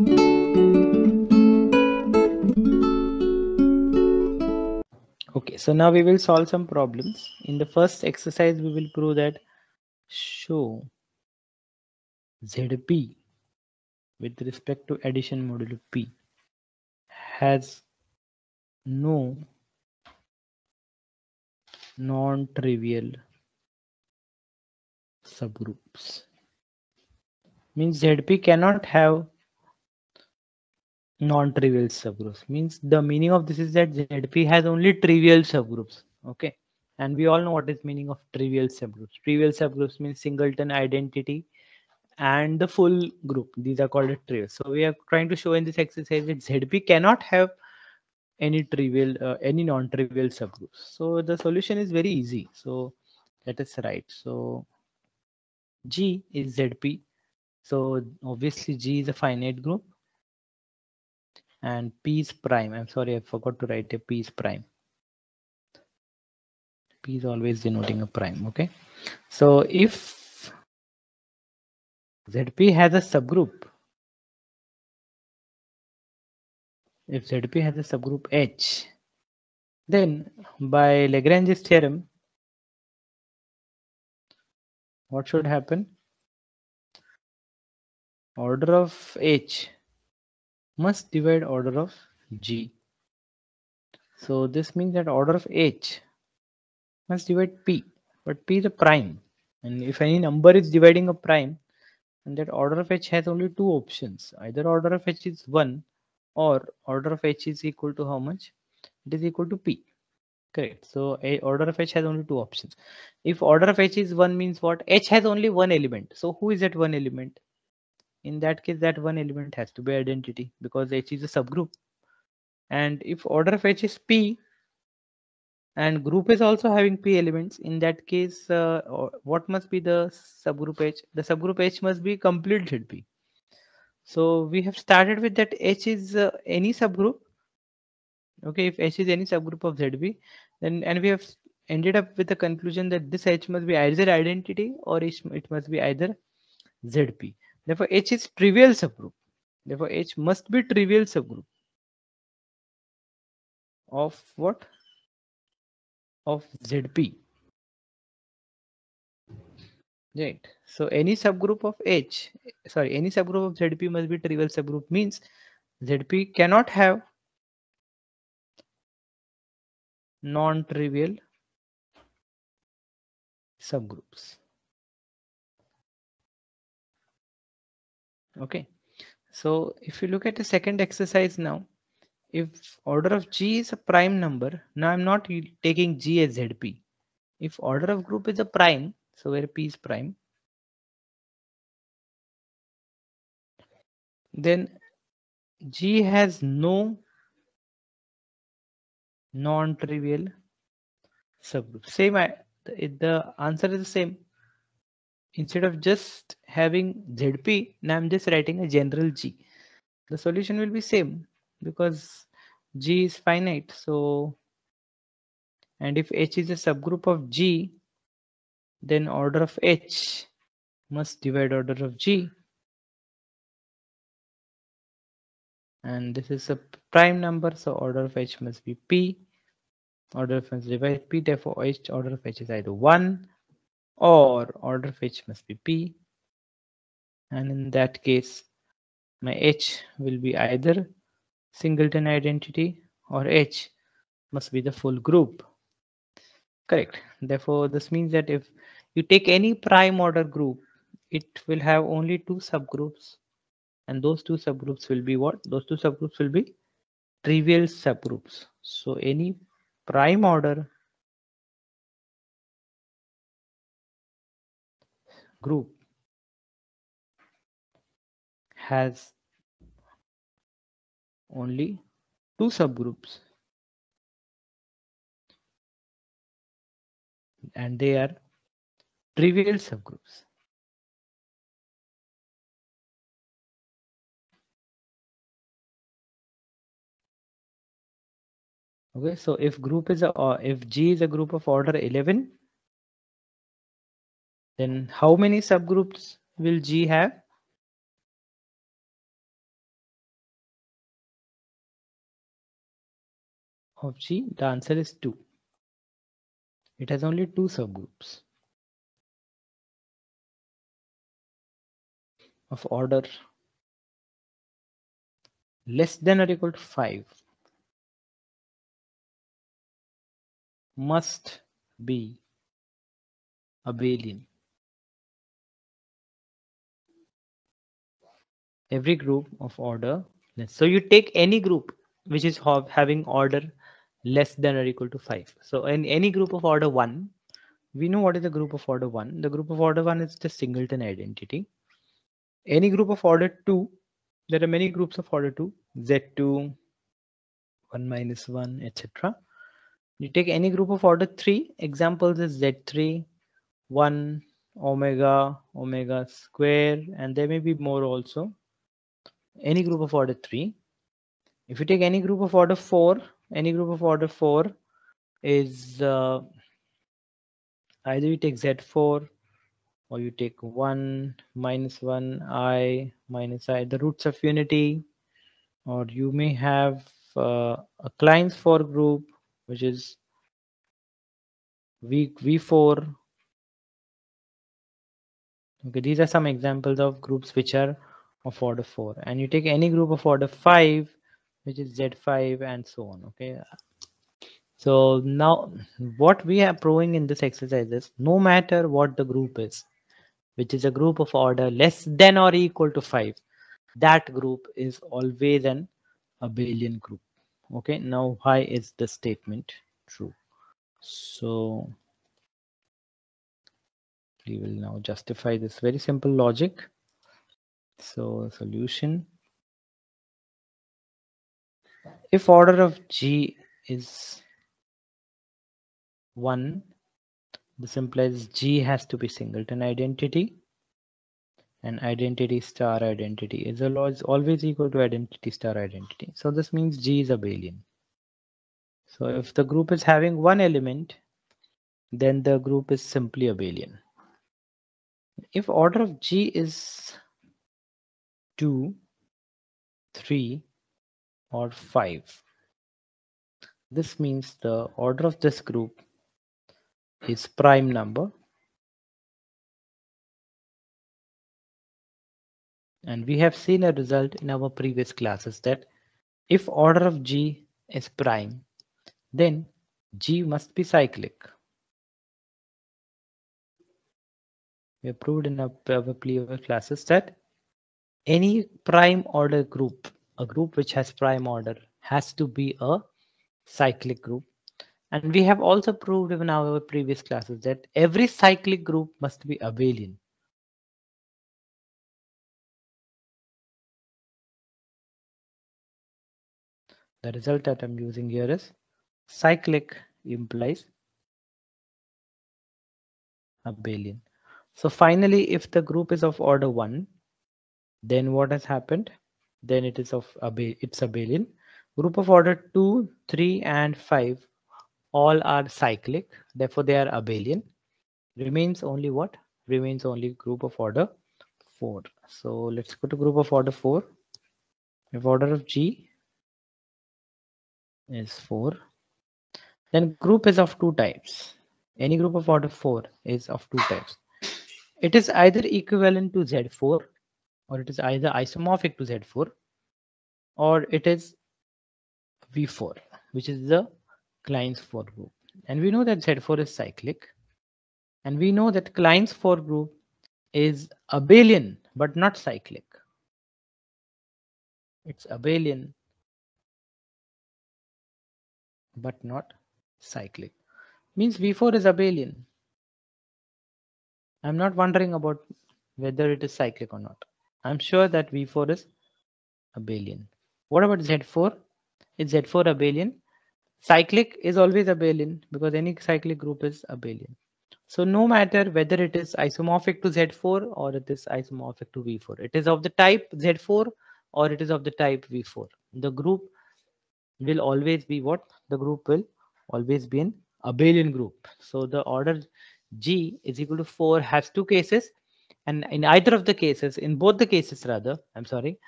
Okay, so now we will solve some problems. In the first exercise, we will prove that show ZP with respect to addition modulo P has no non-trivial subgroups. Means ZP cannot have non-trivial subgroups. Means the meaning of this is that ZP has only trivial subgroups okay? And we all know what is meaning of trivial subgroups. Trivial subgroups means singleton identity and the full group. These are called trivial. So we are trying to show in this exercise that ZP cannot have any trivial uh, any non-trivial subgroups. So the solution is very easy. So let us write. So G is ZP so obviously G is a finite group and p is prime. I'm sorry i forgot to write a p is prime. P is always denoting a prime okay? So if zp has a subgroup if zp has a subgroup h then by lagrange's theorem what should happen? Order of h must divide order of G. So this means that order of H must divide P, but P is a prime. And if any number is dividing a prime, and that order of H has only two options. Either order of H is 1 or order of H is equal to how much? It is equal to P. Correct. So a order of H has only two options. If order of H is 1 means what? H has only one element. So who is that one element? In that case that one element has to be identity because h is a subgroup. And if order of h is p and group is also having p elements in that case uh, what must be the subgroup h? The subgroup h must be complete zp so we have started with that h is uh, any subgroup. Okay if h is any subgroup of zp then and we have ended up with the conclusion that this h must be either identity or it must be either zp Therefore, H is trivial subgroup. Therefore, H must be trivial subgroup of what? Of ZP. Right. So any subgroup of H, sorry, any subgroup of ZP must be trivial subgroup means ZP cannot have non-trivial subgroups. Okay. So if you look at the second exercise now if order of g is a prime number now i'm not taking g as zp if order of group is a prime so where p is prime then g has no non-trivial subgroup. Same the, the answer is the same instead of just having ZP, now I'm just writing a general G. The solution will be same because G is finite. So, and if H is a subgroup of G, then order of H must divide order of G. And this is a prime number, so order of H must be P. Order of H divide P, therefore H order of H is either 1 or order of h must be p. And in that case my h will be either singleton identity or h must be the full group. Correct. Therefore this means that if you take any prime order group it will have only two subgroups. And those two subgroups will be what? Those two subgroups will be trivial subgroups. So any prime order group has only two subgroups and they are trivial subgroups. Okay, so if group is a, if G is a group of order 11, then how many subgroups will G have? Of G, the answer is 2. It has only two subgroups of order less than or equal to 5 must be abelian Every group of order less. So you take any group which is having order less than or equal to 5. So in any group of order 1, we know what is the group of order 1. The group of order 1 is the singleton identity. Any group of order 2, there are many groups of order 2, Z2, 1 minus 1, etc. You take any group of order 3, examples is Z3, 1, omega, omega square, and there may be more also. Any group of order 3. If you take any group of order 4, any group of order 4 is uh, either you take Z4 or you take 1 minus 1 i minus i the roots of unity or you may have uh, a Kleins 4 group which is v v4 okay these are some examples of groups which are of order 4 and you take any group of order 5 which is z5 and so on okay? So now what we are proving in this exercise is no matter what the group is which is a group of order less than or equal to 5 that group is always an abelian group okay? Now why is the statement true? So we will now justify this very simple logic so solution if order of G is 1, this implies G has to be singleton identity and identity star identity is always equal to identity star identity. So this means G is abelian. So if the group is having one element, then the group is simply abelian. If order of G is 2, 3, or 5. This means the order of this group is prime number. And we have seen a result in our previous classes that if order of G is prime, then G must be cyclic. We have proved in our previous classes that any prime order group a group which has prime order has to be a cyclic group. And we have also proved in our previous classes that every cyclic group must be abelian. The result that I'm using here is cyclic implies abelian. So finally, if the group is of order 1, then what has happened? then it is of it's abelian. Group of order 2, 3 and 5 all are cyclic. Therefore, they are abelian. Remains only what? Remains only group of order 4. So let's go to group of order 4. If order of G is 4, then group is of two types. Any group of order 4 is of two types. It is either equivalent to Z4 or it is either isomorphic to Z4 or it is V4, which is the Kleins 4 group. And we know that Z4 is cyclic. And we know that Kleins 4 group is abelian, but not cyclic. It's abelian, but not cyclic. Means V4 is abelian. I'm not wondering about whether it is cyclic or not. I'm sure that V4 is abelian. What about Z4? Is Z4 abelian? Cyclic is always abelian because any cyclic group is abelian. So no matter whether it is isomorphic to Z4 or it is isomorphic to V4, it is of the type Z4 or it is of the type V4. The group will always be what? The group will always be an abelian group. So the order G is equal to 4 has two cases and in either of the cases in both the cases rather i'm sorry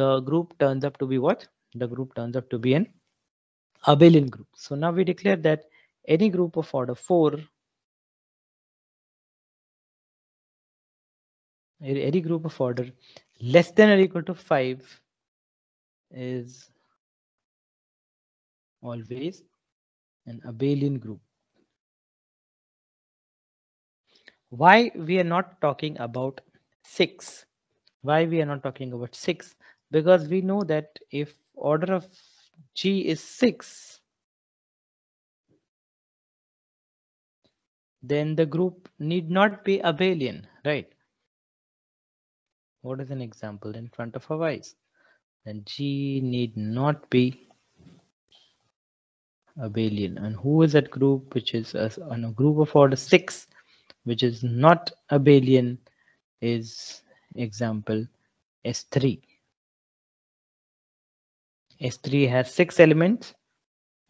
the group turns up to be what the group turns up to be an abelian group. So now we declare that any group of order 4 any group of order less than or equal to 5 is always an abelian group. Why we are not talking about 6? Why we are not talking about 6? Because we know that if order of G is 6, then the group need not be abelian, right? What is an example in front of our eyes? Then G need not be abelian. And who is that group which is a, a group of order 6 which is not abelian is example S3. S3 has six elements.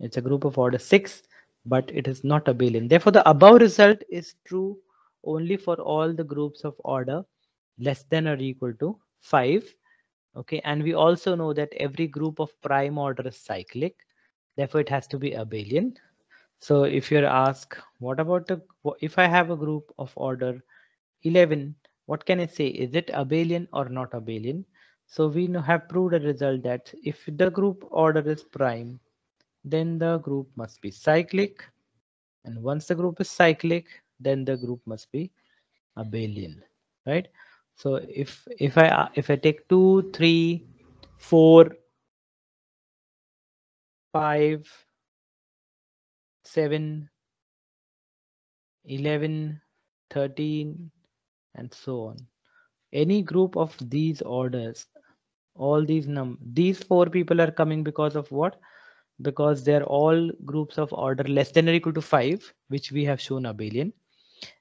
It's a group of order six, but it is not abelian. Therefore, the above result is true only for all the groups of order less than or equal to five. Okay, and we also know that every group of prime order is cyclic. Therefore, it has to be abelian. So if you're asked, what about the, if I have a group of order 11, what can I say? Is it abelian or not abelian? So we have proved a result that if the group order is prime, then the group must be cyclic. And once the group is cyclic, then the group must be abelian, right? So if if I if I take two, three, four, five, seven, eleven, thirteen, and so on. Any group of these orders all these num these four people are coming because of what? Because they're all groups of order less than or equal to 5 which we have shown abelian.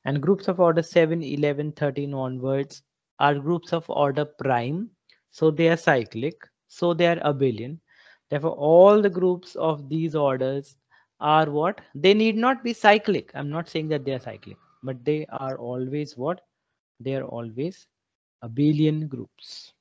And groups of order 7 11 13 onwards are groups of order prime. So they are cyclic. So they are abelian. Therefore all the groups of these orders are what? They need not be cyclic. I'm not saying that they are cyclic but they are always what? They are always abelian groups